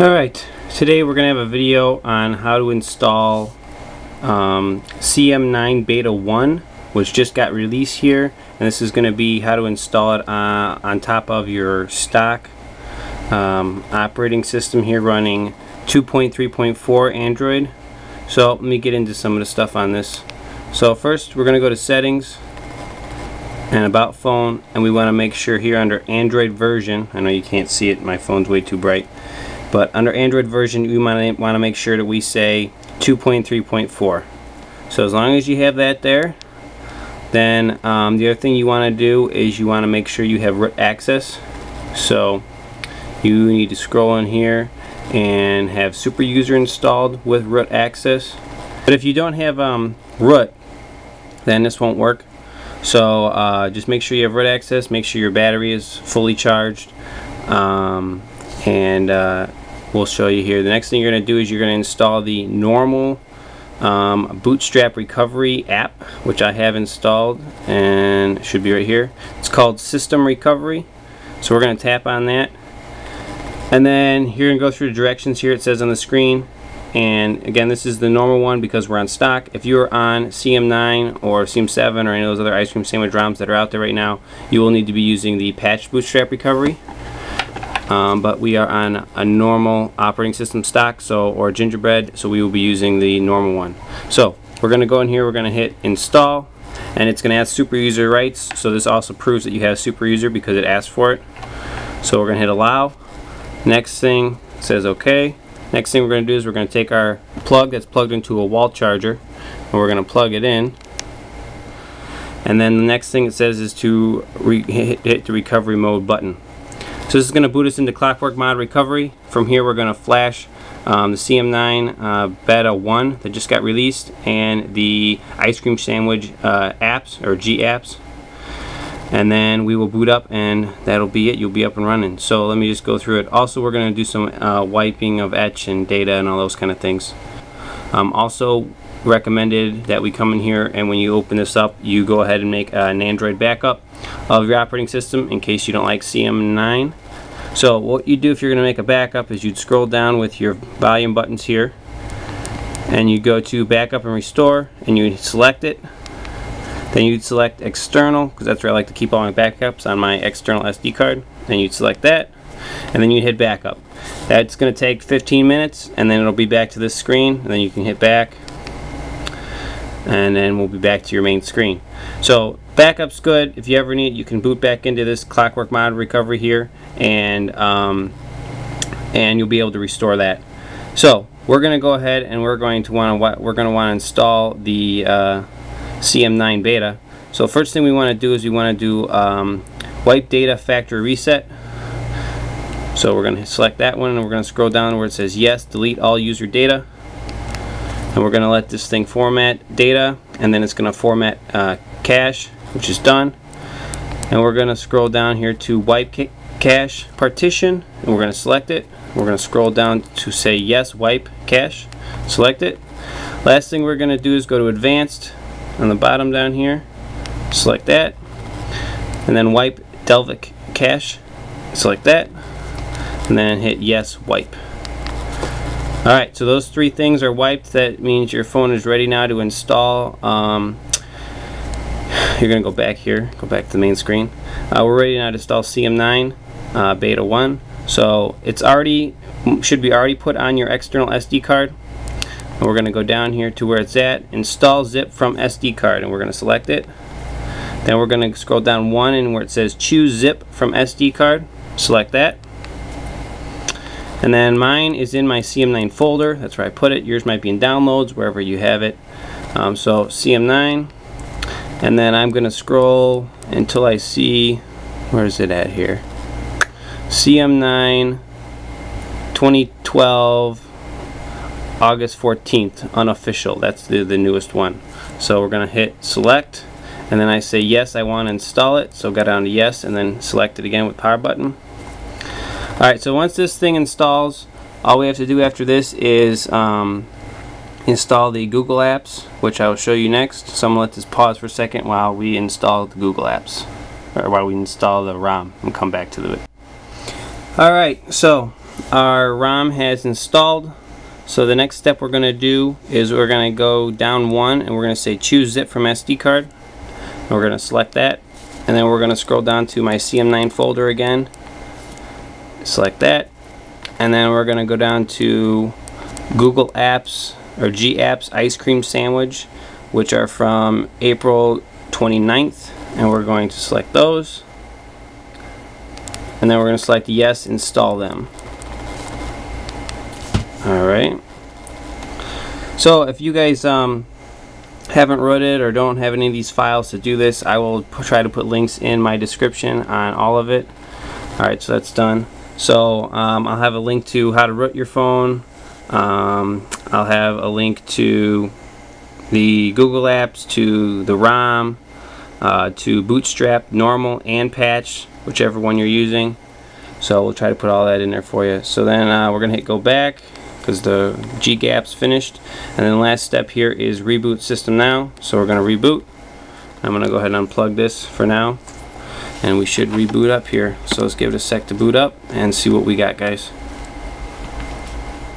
Alright, today we're going to have a video on how to install um, CM9 Beta 1 which just got released here and this is going to be how to install it uh, on top of your stock um, operating system here running 2.3.4 Android. So let me get into some of the stuff on this. So first we're going to go to settings and about phone and we want to make sure here under Android version I know you can't see it my phone's way too bright but under Android version, we want to make sure that we say 2.3.4. So as long as you have that there, then um, the other thing you want to do is you want to make sure you have root access. So you need to scroll in here and have super user installed with root access. But if you don't have um, root, then this won't work. So uh, just make sure you have root access, make sure your battery is fully charged, um, and uh, we'll show you here. The next thing you're going to do is you're going to install the normal um, Bootstrap Recovery app, which I have installed and should be right here. It's called System Recovery. So we're going to tap on that. And then you're going to go through the directions here it says on the screen. And again, this is the normal one because we're on stock. If you're on CM9 or CM7 or any of those other ice cream sandwich ROMs that are out there right now, you will need to be using the patched Bootstrap Recovery um, but we are on a normal operating system stock so or gingerbread so we will be using the normal one. So we're going to go in here we're going to hit install and it's going to ask super user rights. So this also proves that you have super user because it asked for it. So we're going to hit allow. Next thing says okay next thing we're going to do is we're going to take our plug that's plugged into a wall charger and we're going to plug it in. And then the next thing it says is to hit, hit the recovery mode button so this is going to boot us into Clockwork Mod Recovery. From here we're going to flash um, the CM9 uh, Beta 1 that just got released and the Ice Cream Sandwich uh, apps or G apps. And then we will boot up and that'll be it. You'll be up and running. So let me just go through it. Also we're going to do some uh, wiping of etch and data and all those kind of things. Um, also recommended that we come in here and when you open this up you go ahead and make an Android backup of your operating system in case you don't like CM9 so what you do if you're going to make a backup is you'd scroll down with your volume buttons here and you go to backup and restore and you select it then you'd select external because that's where I like to keep all my backups on my external SD card then you'd select that and then you'd hit backup that's going to take 15 minutes and then it'll be back to this screen and then you can hit back and then we'll be back to your main screen. So backup's good. If you ever need, it, you can boot back into this Clockwork Mod recovery here, and um, and you'll be able to restore that. So we're going to go ahead and we're going to want to we're going to want to install the uh, CM9 beta. So first thing we want to do is we want to do um, wipe data factory reset. So we're going to select that one and we're going to scroll down where it says yes, delete all user data and we're going to let this thing format data and then it's going to format uh, cache which is done and we're going to scroll down here to wipe cache partition and we're going to select it we're going to scroll down to say yes wipe cache select it last thing we're going to do is go to advanced on the bottom down here select that and then wipe Dalvik cache select that and then hit yes wipe Alright, so those three things are wiped. That means your phone is ready now to install. Um, you're going to go back here, go back to the main screen. Uh, we're ready now to install CM9 uh, Beta 1. So it's already, should be already put on your external SD card. And we're going to go down here to where it's at, install zip from SD card, and we're going to select it. Then we're going to scroll down one and where it says choose zip from SD card, select that. And then mine is in my CM9 folder. That's where I put it. Yours might be in downloads, wherever you have it. Um, so CM9. And then I'm going to scroll until I see, where is it at here? CM9 2012 August 14th, unofficial. That's the, the newest one. So we're going to hit select. And then I say yes, I want to install it. So go down to yes and then select it again with power button. Alright, so once this thing installs, all we have to do after this is um, install the Google Apps, which I will show you next. So I'm going to let this pause for a second while we install the Google Apps, or while we install the ROM and come back to it. Alright, so our ROM has installed. So the next step we're going to do is we're going to go down one and we're going to say choose zip from SD card. And we're going to select that. And then we're going to scroll down to my CM9 folder again. Select that. And then we're going to go down to Google Apps or G Apps Ice Cream Sandwich, which are from April 29th. And we're going to select those. And then we're going to select yes, install them. Alright. So if you guys um, haven't it or don't have any of these files to do this, I will try to put links in my description on all of it. Alright, so that's done. So um, I'll have a link to how to root your phone. Um, I'll have a link to the Google Apps, to the ROM, uh, to Bootstrap, normal and patch, whichever one you're using. So we'll try to put all that in there for you. So then uh, we're going to hit go back because the G-gap's finished. And then the last step here is reboot system now. So we're going to reboot. I'm going to go ahead and unplug this for now. And we should reboot up here. So let's give it a sec to boot up and see what we got guys.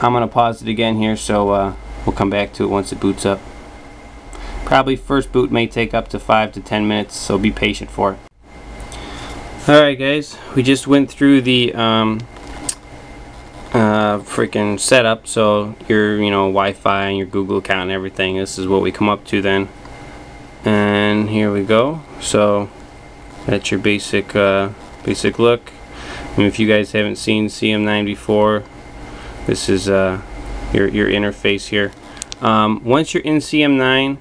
I'm going to pause it again here so uh, we'll come back to it once it boots up. Probably first boot may take up to 5 to 10 minutes so be patient for it. Alright guys, we just went through the um, uh, freaking setup. So your, you know, Wi-Fi and your Google account and everything. This is what we come up to then. And here we go. So that's your basic, uh, basic look. And if you guys haven't seen CM9 before, this is uh, your your interface here. Um, once you're in CM9,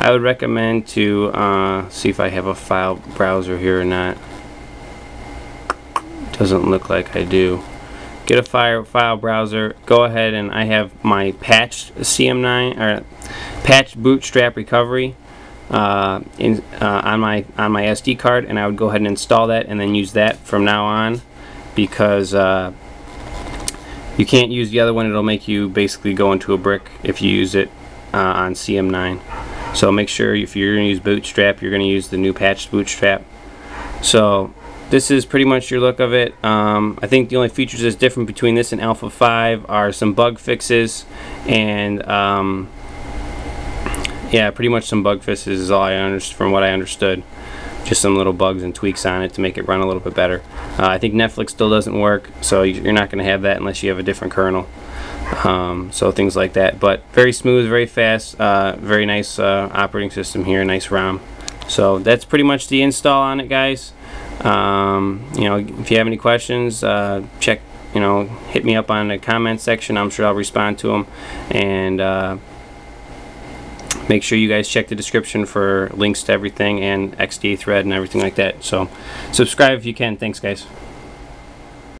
I would recommend to uh, see if I have a file browser here or not. Doesn't look like I do. Get a file, file browser. Go ahead and I have my patched CM9 or patched Bootstrap recovery uh, in, uh, on my on my SD card, and I would go ahead and install that and then use that from now on because uh, you can't use the other one. It'll make you basically go into a brick if you use it uh, on CM9. So make sure if you're going to use Bootstrap, you're going to use the new patched Bootstrap. So this is pretty much your look of it. Um, I think the only features that's different between this and Alpha 5 are some bug fixes and um, yeah, pretty much some bug fixes is all I understood from what I understood. Just some little bugs and tweaks on it to make it run a little bit better. Uh, I think Netflix still doesn't work, so you're not going to have that unless you have a different kernel. Um, so things like that. But very smooth, very fast, uh, very nice uh, operating system here, nice ROM. So that's pretty much the install on it, guys. Um, you know, if you have any questions, uh, check, you know, hit me up on the comment section. I'm sure I'll respond to them. And uh, make sure you guys check the description for links to everything and XDA thread and everything like that. So subscribe if you can. Thanks, guys.